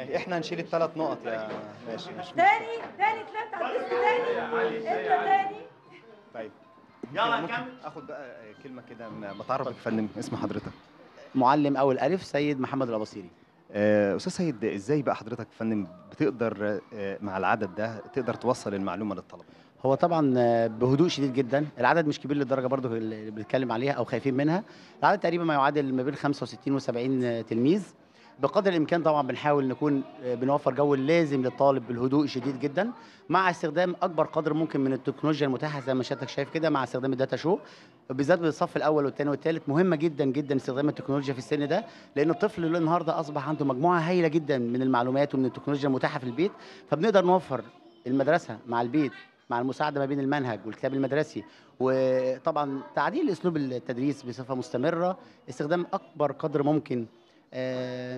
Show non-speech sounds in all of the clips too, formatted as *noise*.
ماشي إحنا هنشيل الثلاث نقط يا ماشي مش تاني تاني على الديسك تاني. أنت تاني. طيب. يلا ممكن آخد بقى كلمة كده ما تعرف يا فندم اسم حضرتك؟ معلم أول ألف سيد محمد الأباصيري. آه، أستاذ سيد إزاي بقى حضرتك يا فندم بتقدر آه، مع العدد ده تقدر توصل المعلومة للطلبة؟ هو طبعا آه، بهدوء شديد جدا. العدد مش كبير للدرجة برضو اللي بنتكلم عليها أو خايفين منها. العدد تقريبا ما يعادل ما بين 65 و70 تلميذ. بقدر الإمكان طبعا بنحاول نكون آه، بنوفر جو اللازم للطالب بالهدوء شديد جدا مع استخدام أكبر قدر ممكن من التكنولوجيا المتاحة زي ما حضرتك شايف كده مع استخدام ال data show. بالذات بالصف الأول والثاني والثالث مهمة جدا جدا استخدام التكنولوجيا في السن ده لأن الطفل النهارده أصبح عنده مجموعة هائله جدا من المعلومات ومن التكنولوجيا المتاحة في البيت فبنقدر نوفر المدرسة مع البيت مع المساعدة ما بين المنهج والكتاب المدرسي. وطبعا تعديل أسلوب التدريس بصفة مستمرة استخدام أكبر قدر ممكن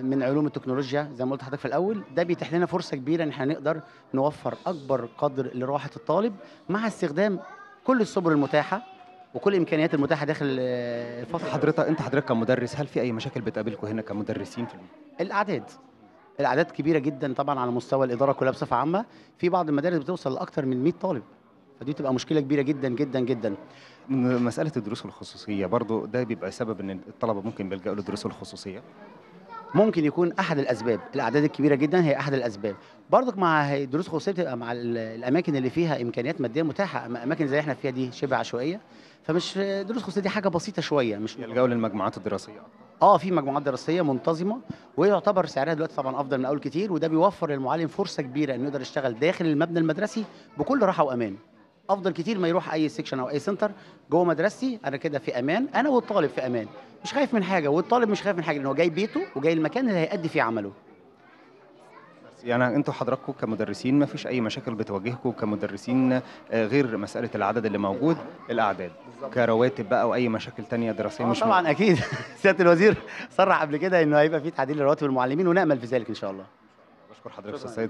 من علوم التكنولوجيا زي ما قلت لحضرتك في الأول. ده بيتيح لنا فرصة كبيرة إن إحنا نقدر نوفر أكبر قدر لراحة الطالب مع استخدام كل السبل المتاحة وكل الإمكانيات المتاحة داخل آه، الفصل. حضرتك أنت حضرتك كمدرس هل في أي مشاكل بتقابلكم هنا كمدرسين في الأعداد. الأعداد كبيرة جدا طبعا على مستوى الإدارة كلها بصفة عامة. في بعض المدارس بتوصل لاكثر من 100 طالب. فدي تبقى مشكلة كبيرة جدا جدا جدا. مسألة الدروس الخصوصية برضو ده بيبقى سبب إن الطلبة ممكن بيلجأوا للدروس الخصوصية؟ ممكن يكون أحد الأسباب الأعداد الكبيرة جدا هي أحد الأسباب. برضك مع الدروس الخصوصية بتبقى مع ال- الأماكن اللي فيها إمكانيات مادية متاحة أما أماكن زي إحنا فيها دي شبه عشوائية فمش دروس خصوصيه دي حاجة بسيطة شوية مش يلجأوا للمجموعات الدراسية. آه في مجموعات دراسية منتظمة ويعتبر سعرها دلوقتي طبعا أفضل من أول كتير وده بيوفر للمعلم فرصة كبيرة إنه يقدر يشتغل داخل المبنى المدرسي بكل راحة وأمان. افضل كتير ما يروح اي section أو اي center جوه مدرستي. أنا كده في أمان. أنا والطالب في أمان. مش خايف من حاجة. والطالب مش خايف من حاجة لأن هو جاي بيته وجاي المكان اللي هيأدي فيه عمله. يعني أنتوا حضراتكم كمدرسين ما فيش أي مشاكل بتواجهكم كمدرسين آه، غير مسألة العدد اللي موجود؟ الأعداد. كرواتب بقى أو أي مشاكل تانية دراسية مش طبعا أكيد. *laughs* سيادة الوزير صرح قبل كده إنه هيبقى في تعديل لرواتب المعلمين ونأمل في ذلك إن شاء الله. بشكر حضرتك أستاذ